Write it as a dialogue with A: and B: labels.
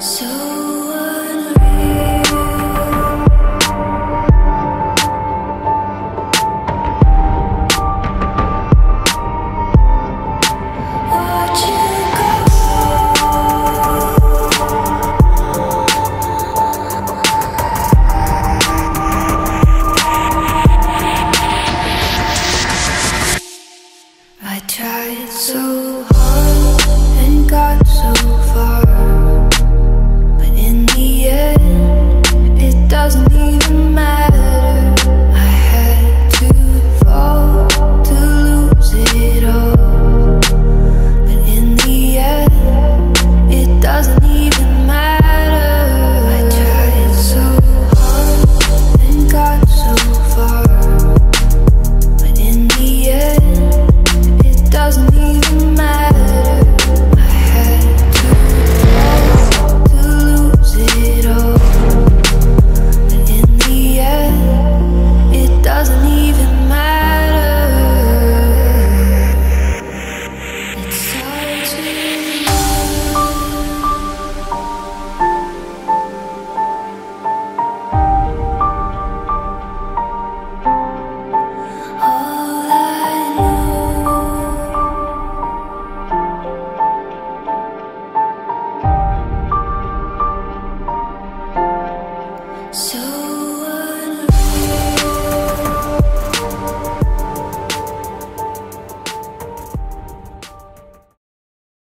A: So so hard and got so far. So